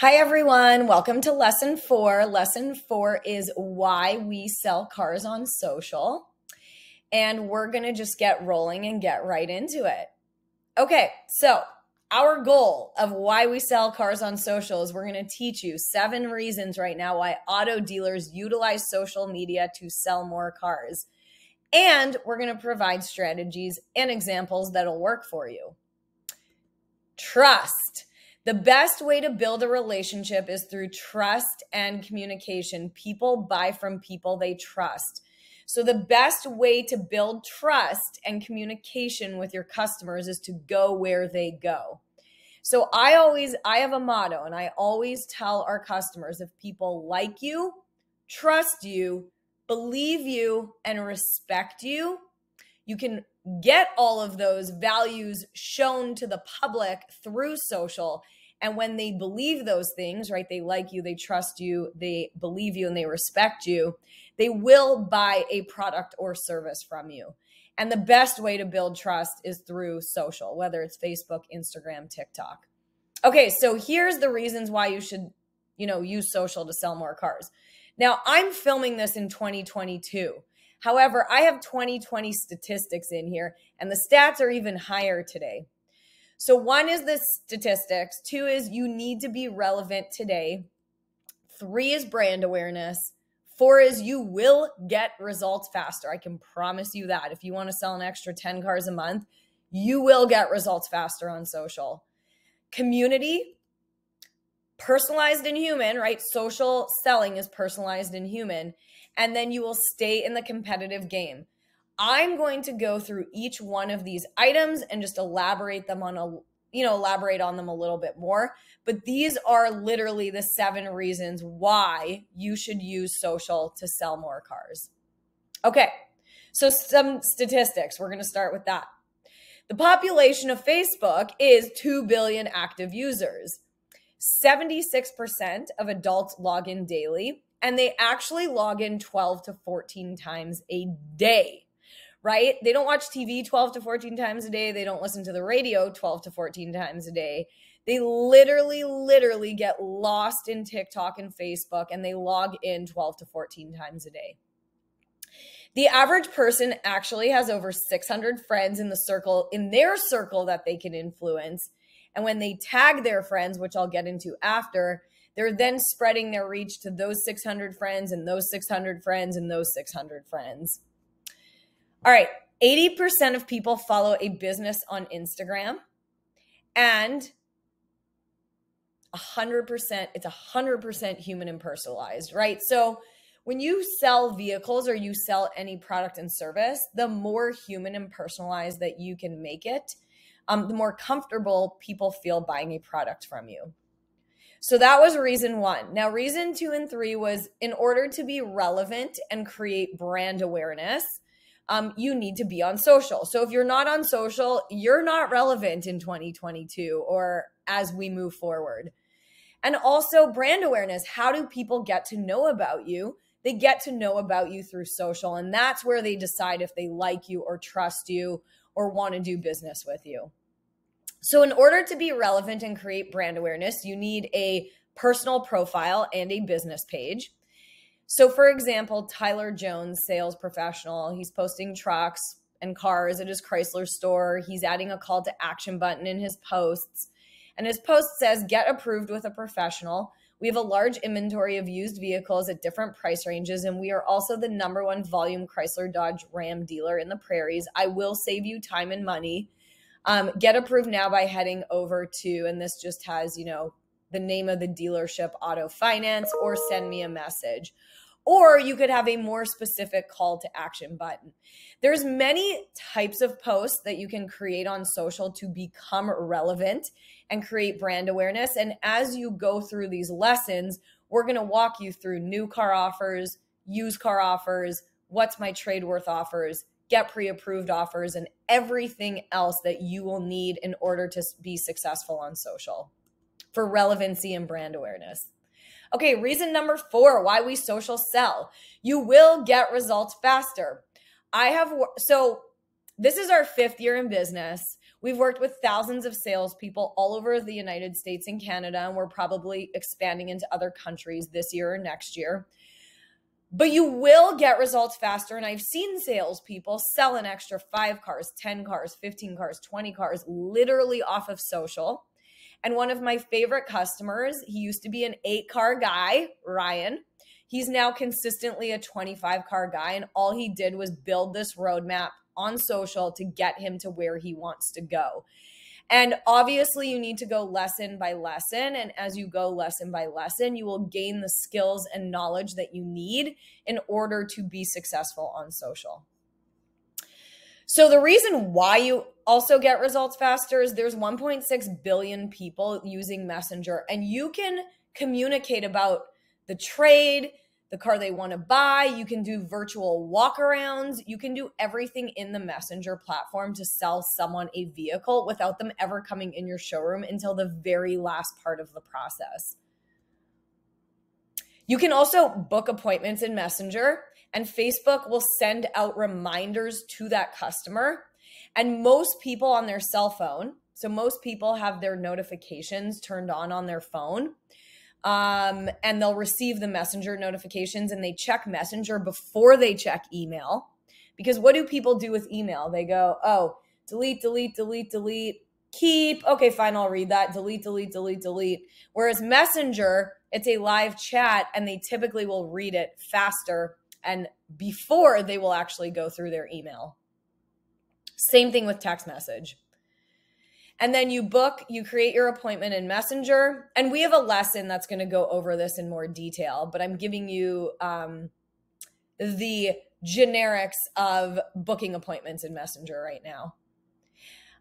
Hi, everyone. Welcome to lesson four. Lesson four is why we sell cars on social. And we're going to just get rolling and get right into it. Okay, so our goal of why we sell cars on social is we're going to teach you seven reasons right now why auto dealers utilize social media to sell more cars. And we're going to provide strategies and examples that'll work for you. Trust. The best way to build a relationship is through trust and communication. People buy from people they trust. So, the best way to build trust and communication with your customers is to go where they go. So, I always I have a motto and I always tell our customers if people like you, trust you, believe you and respect you, you can get all of those values shown to the public through social and when they believe those things, right, they like you, they trust you, they believe you, and they respect you, they will buy a product or service from you. And the best way to build trust is through social, whether it's Facebook, Instagram, TikTok. Okay, so here's the reasons why you should, you know, use social to sell more cars. Now, I'm filming this in 2022. However, I have 2020 statistics in here, and the stats are even higher today. So, one is the statistics, two is you need to be relevant today, three is brand awareness. Four is you will get results faster. I can promise you that. If you want to sell an extra 10 cars a month, you will get results faster on social. Community, personalized and human, right? Social selling is personalized and human. And then you will stay in the competitive game. I'm going to go through each one of these items and just elaborate them on a you know elaborate on them a little bit more. But these are literally the seven reasons why you should use social to sell more cars. Okay so some statistics. We're going to start with that. The population of facebook is 2 billion active users. 76% of adults log in daily and they actually log in 12 to 14 times a day right? They don't watch TV 12 to 14 times a day. They don't listen to the radio 12 to 14 times a day. They literally, literally get lost in TikTok and Facebook and they log in 12 to 14 times a day. The average person actually has over 600 friends in the circle, in their circle that they can influence. And when they tag their friends, which I'll get into after, they're then spreading their reach to those 600 friends and those 600 friends and those 600 friends. All right. 80% of people follow a business on Instagram and 100% it's 100% human and personalized, right? So when you sell vehicles or you sell any product and service, the more human and personalized that you can make it, um, the more comfortable people feel buying a product from you. So that was reason one. Now, reason two and three was in order to be relevant and create brand awareness, um, you need to be on social. So if you're not on social, you're not relevant in 2022 or as we move forward. And also brand awareness. How do people get to know about you? They get to know about you through social. And that's where they decide if they like you or trust you or want to do business with you. So, in order to be relevant and create brand awareness, you need a personal profile and a business page. So, for example, Tyler Jones, sales professional, he's posting trucks and cars at his Chrysler store. He's adding a call to action button in his posts. And his post says, Get approved with a professional. We have a large inventory of used vehicles at different price ranges, and we are also the number one volume Chrysler Dodge Ram dealer in the prairies. I will save you time and money. Um, get approved now by heading over to, and this just has, you know, the name of the dealership, auto finance, or send me a message. Or you could have a more specific call to action button. There's many types of posts that you can create on social to become relevant and create brand awareness. And as you go through these lessons we're going to walk you through new car offers used car offers what's my trade worth offers get pre-approved offers and everything else that you will need in order to be successful on social for relevancy and brand awareness Okay, reason number four why we social sell. You will get results faster. I have, so this is our fifth year in business. We've worked with thousands of salespeople all over the United States and Canada, and we're probably expanding into other countries this year or next year. But you will get results faster. And I've seen salespeople sell an extra five cars, 10 cars, 15 cars, 20 cars, literally off of social. And one of my favorite customers, he used to be an eight car guy, Ryan. He's now consistently a 25 car guy. And all he did was build this roadmap on social to get him to where he wants to go. And obviously, you need to go lesson by lesson. And as you go lesson by lesson, you will gain the skills and knowledge that you need in order to be successful on social. So, the reason why you also get results faster is there's 1.6 billion people using Messenger, and you can communicate about the trade, the car they want to buy. You can do virtual walkarounds. You can do everything in the Messenger platform to sell someone a vehicle without them ever coming in your showroom until the very last part of the process. You can also book appointments in Messenger, and Facebook will send out reminders to that customer. And most people on their cell phone, so most people have their notifications turned on on their phone um, and they'll receive the messenger notifications and they check messenger before they check email. Because what do people do with email? They go oh delete delete delete delete. Keep. Okay fine i'll read that. Delete delete delete delete. Whereas messenger it's a live chat and they typically will read it faster and before they will actually go through their email same thing with text message and then you book, you create your appointment in Messenger. And we have a lesson that's going to go over this in more detail, but I'm giving you um, the generics of booking appointments in Messenger right now.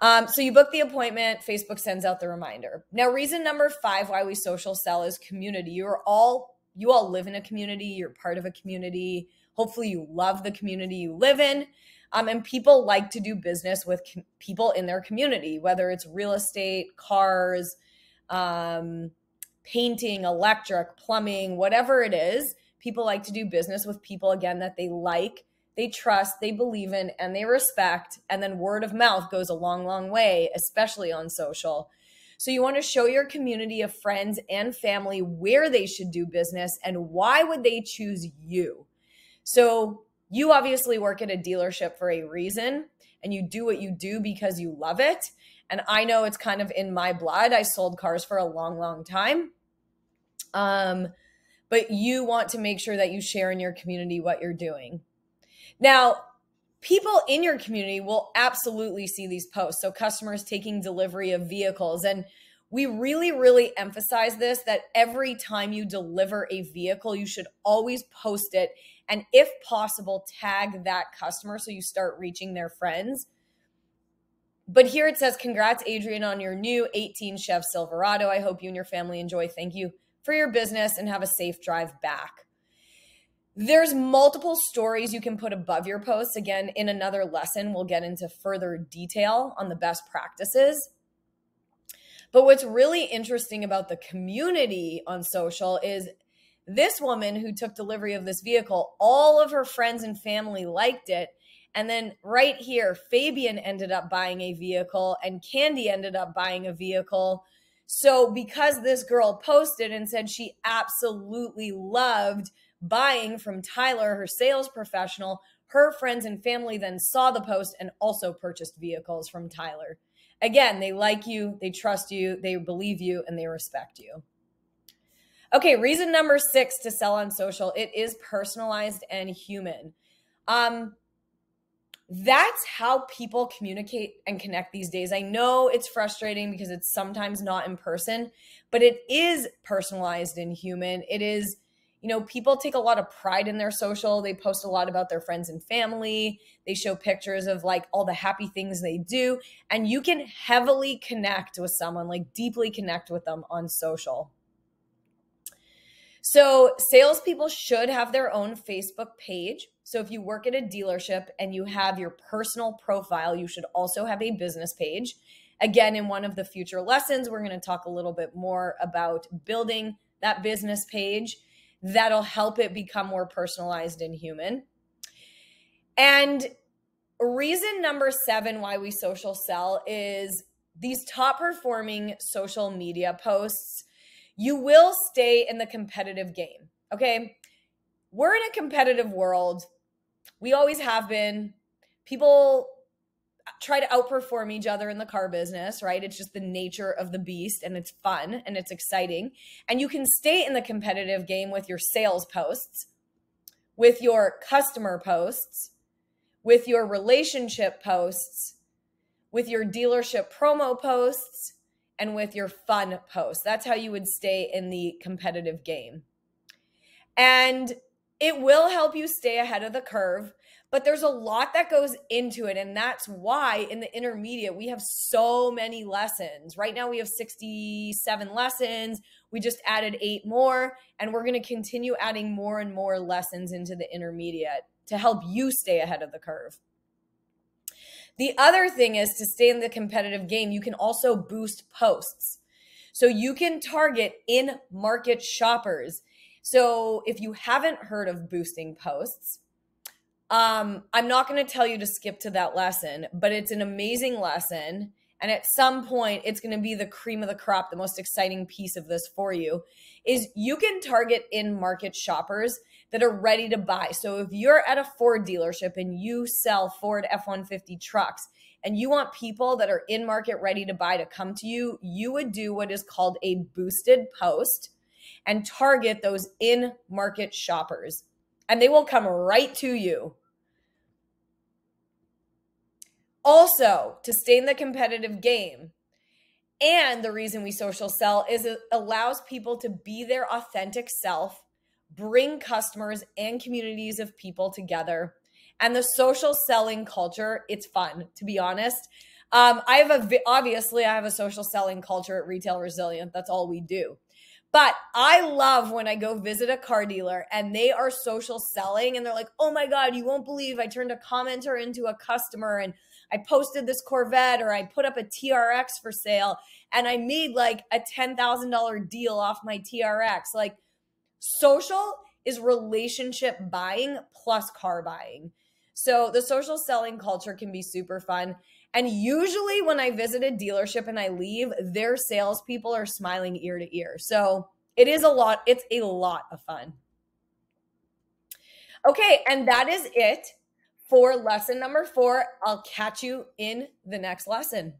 Um, so you book the appointment, Facebook sends out the reminder. Now, reason number five why we social sell is community. You're all you all live in a community, you're part of a community. Hopefully, you love the community you live in. Um, and people like to do business with com- people in their community, whether it's real estate, cars, um, painting, electric, plumbing, whatever it is. People like to do business with people, again, that they like, they trust, they believe in, and they respect. And then word of mouth goes a long, long way, especially on social. So you want to show your community of friends and family where they should do business and why would they choose you. So you obviously work at a dealership for a reason and you do what you do because you love it. And I know it's kind of in my blood. I sold cars for a long, long time. Um, but you want to make sure that you share in your community what you're doing. Now, people in your community will absolutely see these posts. So, customers taking delivery of vehicles. And we really, really emphasize this that every time you deliver a vehicle, you should always post it and if possible tag that customer so you start reaching their friends but here it says congrats adrian on your new 18 chev silverado i hope you and your family enjoy thank you for your business and have a safe drive back there's multiple stories you can put above your posts again in another lesson we'll get into further detail on the best practices but what's really interesting about the community on social is this woman who took delivery of this vehicle, all of her friends and family liked it. And then right here, Fabian ended up buying a vehicle and Candy ended up buying a vehicle. So, because this girl posted and said she absolutely loved buying from Tyler, her sales professional, her friends and family then saw the post and also purchased vehicles from Tyler. Again, they like you, they trust you, they believe you, and they respect you. Okay, reason number six to sell on social it is personalized and human. Um, that's how people communicate and connect these days. I know it's frustrating because it's sometimes not in person, but it is personalized and human. It is, you know, people take a lot of pride in their social. They post a lot about their friends and family. They show pictures of like all the happy things they do. And you can heavily connect with someone, like deeply connect with them on social. So, salespeople should have their own Facebook page. So, if you work at a dealership and you have your personal profile, you should also have a business page. Again, in one of the future lessons, we're going to talk a little bit more about building that business page that'll help it become more personalized and human. And reason number seven why we social sell is these top performing social media posts, you will stay in the competitive game. Okay. We're in a competitive world. We always have been. People try to outperform each other in the car business, right? It's just the nature of the beast and it's fun and it's exciting. And you can stay in the competitive game with your sales posts, with your customer posts, with your relationship posts, with your dealership promo posts, and with your fun posts. That's how you would stay in the competitive game. And it will help you stay ahead of the curve but there's a lot that goes into it. And that's why in the intermediate, we have so many lessons. Right now, we have 67 lessons. We just added eight more, and we're going to continue adding more and more lessons into the intermediate to help you stay ahead of the curve. The other thing is to stay in the competitive game, you can also boost posts. So you can target in market shoppers. So if you haven't heard of boosting posts, um, I'm not going to tell you to skip to that lesson, but it's an amazing lesson. And at some point, it's going to be the cream of the crop, the most exciting piece of this for you is you can target in market shoppers that are ready to buy. So if you're at a Ford dealership and you sell Ford F 150 trucks and you want people that are in market ready to buy to come to you, you would do what is called a boosted post and target those in market shoppers and they will come right to you. Also, to stay in the competitive game, and the reason we social sell is it allows people to be their authentic self, bring customers and communities of people together. And the social selling culture, it's fun, to be honest. Um, I have a obviously I have a social selling culture at Retail Resilient. That's all we do. But I love when I go visit a car dealer and they are social selling and they're like, oh my God, you won't believe I turned a commenter into a customer and I posted this Corvette or I put up a TRX for sale and I made like a $10,000 deal off my TRX. Like social is relationship buying plus car buying. So the social selling culture can be super fun. And usually, when I visit a dealership and I leave, their salespeople are smiling ear to ear. So it is a lot. It's a lot of fun. Okay, and that is it for lesson number four. I'll catch you in the next lesson.